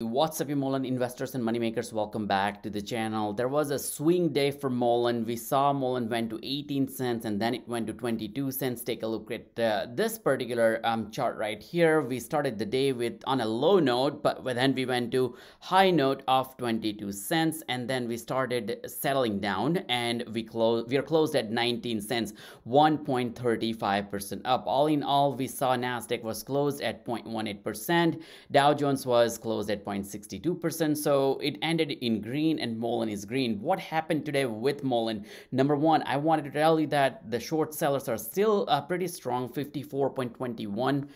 What's up, you Mullen investors and moneymakers? Welcome back to the channel. There was a swing day for Mullen. We saw Mullen went to 18 cents and then it went to 22 cents. Take a look at uh, this particular um, chart right here. We started the day with on a low note, but then we went to high note of 22 cents and then we started settling down and we closed. We are closed at 19 cents, 1.35% up. All in all, we saw Nasdaq was closed at 0.18%. Dow Jones was closed at 0.62%. So it ended in green and Mullen is green. What happened today with Mullen? Number one, I wanted to tell you that the short sellers are still uh, pretty strong, 54.21%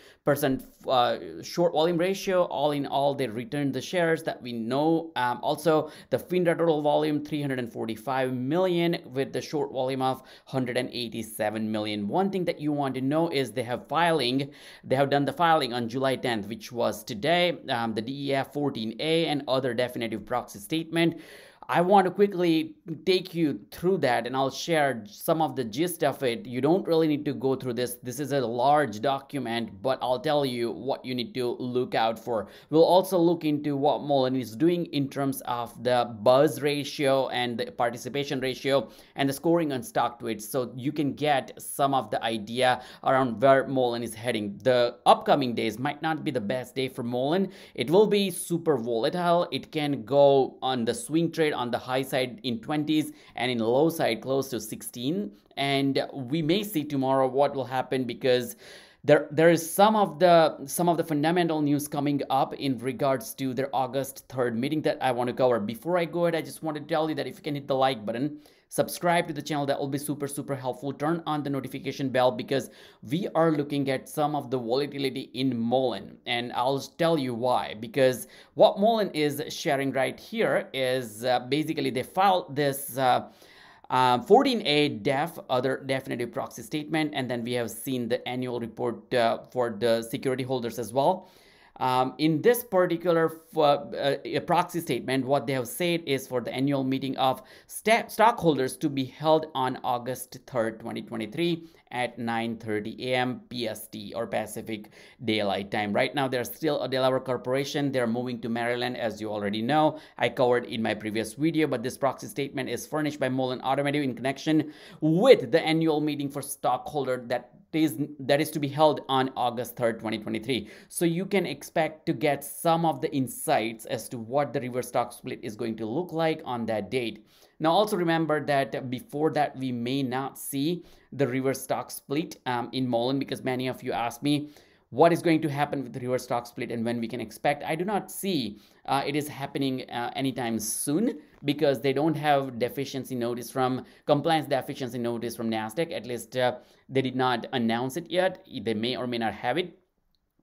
uh, short volume ratio. All in all, they returned the shares that we know. Um, also, the FINRA total volume 345 million with the short volume of 187 million. One thing that you want to know is they have filing. They have done the filing on July 10th, which was today. Um, the DEF 14A and other definitive proxy statement I want to quickly take you through that and I'll share some of the gist of it. You don't really need to go through this. This is a large document, but I'll tell you what you need to look out for. We'll also look into what Mullen is doing in terms of the buzz ratio and the participation ratio and the scoring on Stocktwits so you can get some of the idea around where Mullen is heading. The upcoming days might not be the best day for Mullen. It will be super volatile. It can go on the swing trade the high side in 20s and in low side close to 16 and we may see tomorrow what will happen because there there is some of the some of the fundamental news coming up in regards to their August 3rd meeting that I want to cover. Before I go ahead, I just want to tell you that if you can hit the like button, subscribe to the channel. That will be super super helpful. Turn on the notification bell because we are looking at some of the volatility in Mullen. And I'll tell you why. Because what Mullen is sharing right here is uh, basically they filed this uh, um, 14A def, other definitive proxy statement, and then we have seen the annual report uh, for the security holders as well. Um, in this particular uh, uh, proxy statement, what they have said is for the annual meeting of st stockholders to be held on August 3rd, 2023 at 9.30 a.m. PST or Pacific Daylight Time. Right now, they're still a Delaware corporation. They're moving to Maryland, as you already know. I covered in my previous video, but this proxy statement is furnished by Mullen Automotive in connection with the annual meeting for stockholder that is that is to be held on August 3rd, 2023. So you can expect to get some of the insights as to what the reverse stock split is going to look like on that date. Now also remember that before that we may not see the reverse stock split um, in Mullen because many of you asked me what is going to happen with the reverse stock split and when we can expect. I do not see uh, it is happening uh, anytime soon because they don't have deficiency notice from compliance deficiency notice from NASDAQ. At least uh, they did not announce it yet. They may or may not have it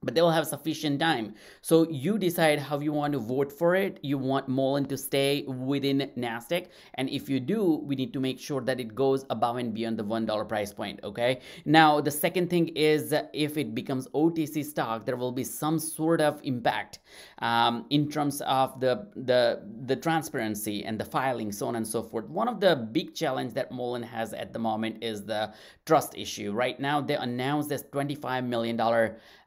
but they will have sufficient time. So you decide how you want to vote for it. You want Mullen to stay within NASDAQ. And if you do, we need to make sure that it goes above and beyond the $1 price point, okay? Now, the second thing is if it becomes OTC stock, there will be some sort of impact um, in terms of the, the, the transparency and the filing, so on and so forth. One of the big challenge that Mullen has at the moment is the trust issue. Right now, they announced this $25 million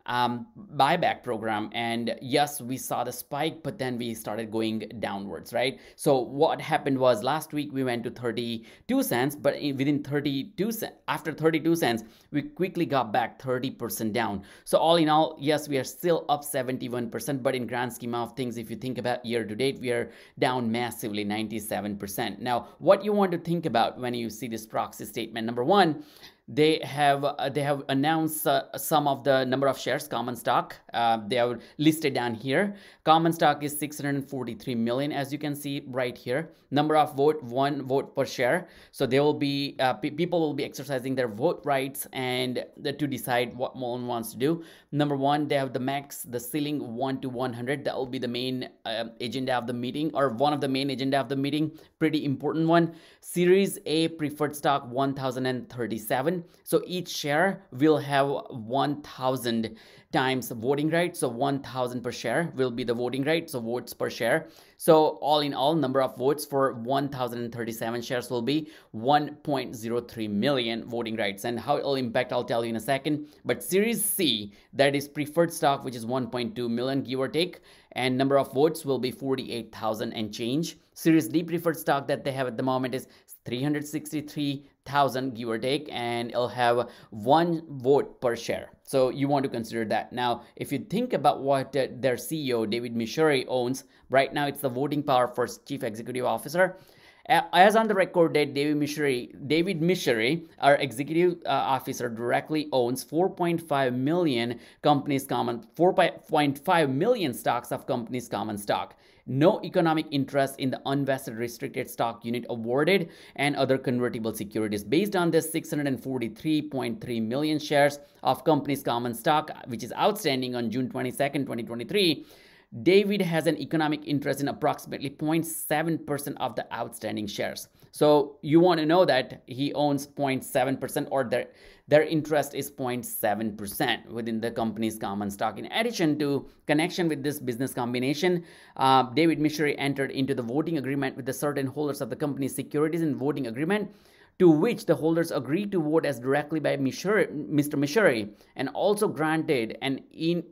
um, buyback program. And yes, we saw the spike, but then we started going downwards, right? So what happened was last week we went to 32 cents, but within 32 cents, after 32 cents, we quickly got back 30% down. So all in all, yes, we are still up 71%, but in grand scheme of things, if you think about year to date, we are down massively 97%. Now, what you want to think about when you see this proxy statement, number one, they have uh, they have announced uh, some of the number of shares common stock. Uh, they are listed down here. Common stock is 643 million as you can see right here. Number of vote one vote per share. So there will be uh, people will be exercising their vote rights and the, to decide what Mullen wants to do. Number one they have the max the ceiling 1 to 100 that will be the main uh, agenda of the meeting or one of the main agenda of the meeting. Pretty important one. Series a preferred stock 1037 open. So each share will have 1,000 times voting right. So 1,000 per share will be the voting right. So votes per share. So all in all, number of votes for 1,037 shares will be 1.03 million voting rights. And how it will impact, I'll tell you in a second. But Series C, that is preferred stock, which is 1.2 million, give or take, and number of votes will be 48,000 and change. Series D preferred stock that they have at the moment is 363,000 give or take and it'll have one vote per share. So you want to consider that. Now, if you think about what uh, their CEO David Michery owns, right now it's the voting power for chief executive officer as on the record date, David Michery, David Michery, our executive uh, officer, directly owns 4.5 million companies common 4.5 million stocks of companies common stock. No economic interest in the unvested restricted stock unit awarded and other convertible securities. Based on this 643.3 million shares of company's common stock, which is outstanding on June 22nd, 2023 David has an economic interest in approximately 0.7% of the outstanding shares. So you want to know that he owns 0.7% or their, their interest is 0.7% within the company's common stock. In addition to connection with this business combination, uh, David Michery entered into the voting agreement with the certain holders of the company's securities in voting agreement to which the holders agreed to vote as directly by Mr. Michery and also granted an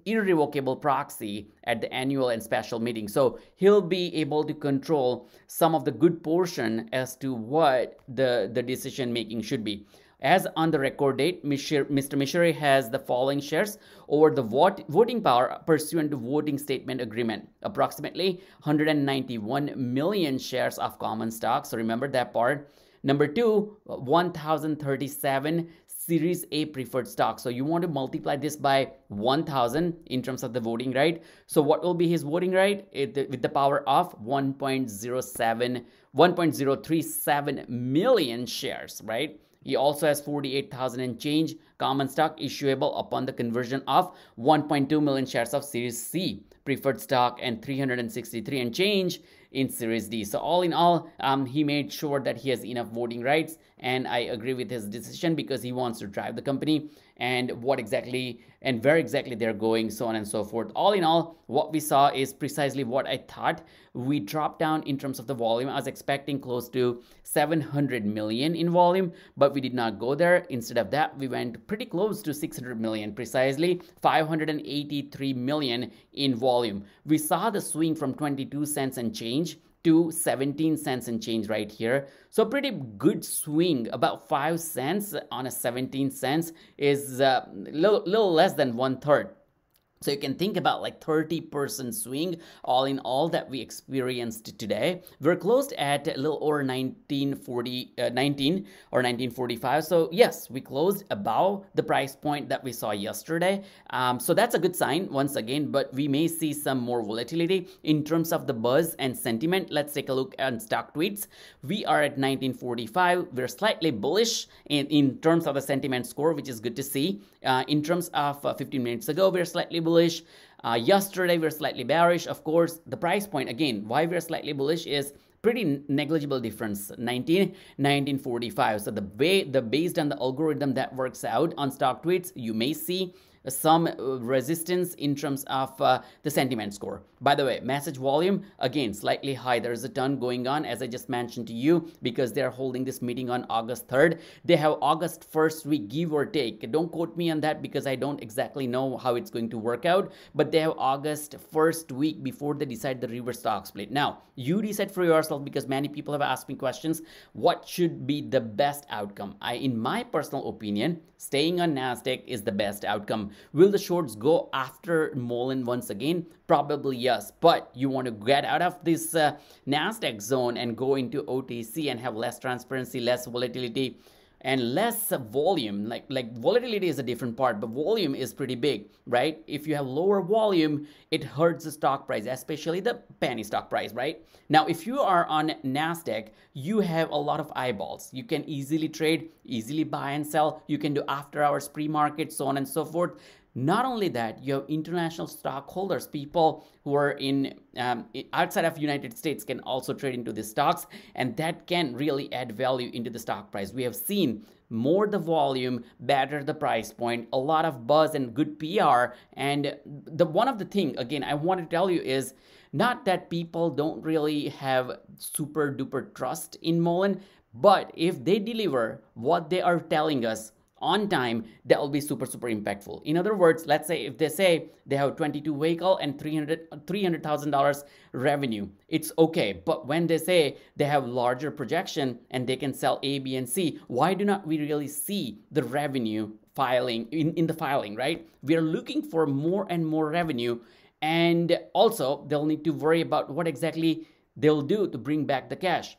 irrevocable proxy at the annual and special meeting. So he'll be able to control some of the good portion as to what the, the decision making should be. As on the record date, Mr. Michery has the following shares over the voting power pursuant to voting statement agreement. Approximately 191 million shares of common stock. So remember that part Number two, 1037 Series A preferred stock. So you want to multiply this by 1000 in terms of the voting right. So what will be his voting right? It, with the power of 1.07, 1.037 million shares, right? He also has 48,000 and change common stock issuable upon the conversion of 1.2 million shares of Series C preferred stock and 363 and change in Series D. So all in all, um, he made sure that he has enough voting rights and I agree with his decision because he wants to drive the company and what exactly and where exactly they're going, so on and so forth. All in all, what we saw is precisely what I thought. We dropped down in terms of the volume. I was expecting close to 700 million in volume, but we did not go there. Instead of that, we went pretty close to 600 million, precisely 583 million in volume. We saw the swing from 22 cents and change to 17 cents and change right here. So pretty good swing, about 5 cents on a 17 cents is a uh, little, little less than one third. So you can think about like 30% swing all in all that we experienced today. We're closed at a little over 1940, uh, 19 or 1945. So yes, we closed above the price point that we saw yesterday. Um, so that's a good sign once again, but we may see some more volatility in terms of the buzz and sentiment. Let's take a look at Stocktwits. We are at 1945. We're slightly bullish in, in terms of the sentiment score, which is good to see. Uh, in terms of uh, 15 minutes ago, we're slightly bullish bullish. Uh, yesterday, we are slightly bearish. Of course, the price point, again, why we're slightly bullish is pretty negligible difference 19 1945 so the way the based on the algorithm that works out on Stocktwits you may see some uh, resistance in terms of uh, the sentiment score. By the way, message volume, again, slightly high. There's a ton going on, as I just mentioned to you, because they're holding this meeting on August 3rd. They have August 1st week, give or take. Don't quote me on that because I don't exactly know how it's going to work out, but they have August 1st week before they decide the reverse stock split. Now, you decide for yourself because many people have asked me questions. What should be the best outcome? I, in my personal opinion, staying on NASDAQ is the best outcome. Will the shorts go after Mullen once again? Probably yes, but you want to get out of this uh, NASDAQ zone and go into OTC and have less transparency, less volatility and less volume like like volatility is a different part but volume is pretty big right? If you have lower volume it hurts the stock price especially the penny stock price right? Now if you are on nasdaq you have a lot of eyeballs. You can easily trade easily buy and sell. You can do after hours pre-market so on and so forth Not only that, you have international stockholders, people who are in um, outside of United States can also trade into the stocks, and that can really add value into the stock price. We have seen more the volume, better the price point, a lot of buzz and good PR. And the one of the thing again I want to tell you is not that people don't really have super duper trust in Mullen, but if they deliver what they are telling us on time, that will be super, super impactful. In other words, let's say if they say they have 22 vehicle and 300 $300,000 revenue, it's okay. But when they say they have larger projection and they can sell A, B, and C, why do not we really see the revenue filing in, in the filing, right? We are looking for more and more revenue. And also they'll need to worry about what exactly they'll do to bring back the cash.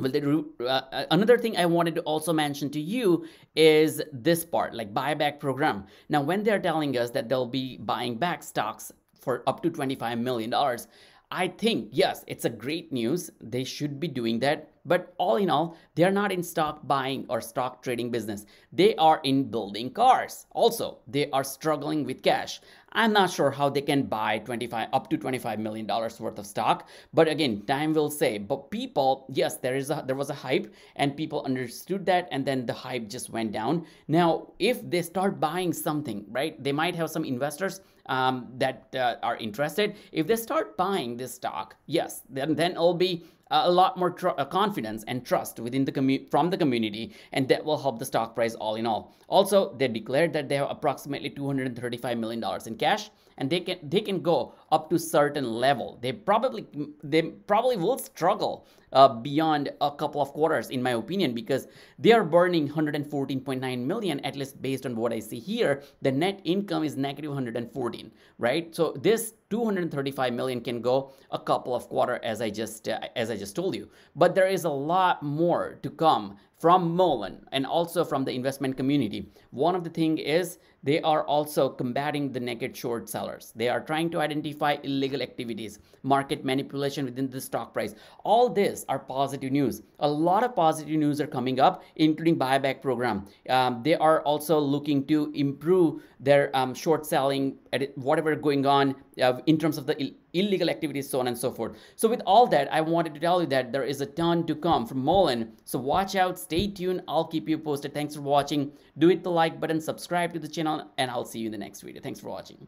Well, uh, uh, another thing I wanted to also mention to you is this part, like buyback program. Now, when they're telling us that they'll be buying back stocks for up to $25 million, I think, yes, it's a great news. They should be doing that. But all in all, they are not in stock buying or stock trading business. They are in building cars. Also, they are struggling with cash. I'm not sure how they can buy 25 up to 25 million dollars worth of stock, but again, time will say. But people, yes, there is a there was a hype and people understood that and then the hype just went down. Now, if they start buying something, right? They might have some investors um, that uh, are interested. If they start buying this stock, yes, then then it'll be a lot more tr- uh, confidence and trust within the commu- from the community, and that will help the stock price all in all. Also, they declared that they have approximately 235 million dollars in cash, and they can they can go up to certain level. They probably they probably will struggle uh, beyond a couple of quarters, in my opinion, because they are burning 114.9 million at least based on what I see here. The net income is negative 114, right? So this 235 million can go a couple of quarter as I just uh, as I just told you. But there is a lot more to come from Mullen and also from the investment community. One of the thing is they are also combating the naked short sellers. They are trying to identify illegal activities, market manipulation within the stock price. All this are positive news. A lot of positive news are coming up, including buyback program. Um, they are also looking to improve their um, short selling, whatever going on uh, in terms of the illegal activities, so on and so forth. So with all that, I wanted to tell you that there is a ton to come from Mullen. So watch out, stay tuned. I'll keep you posted. Thanks for watching. Do hit the like button, subscribe to the channel, and I'll see you in the next video. Thanks for watching.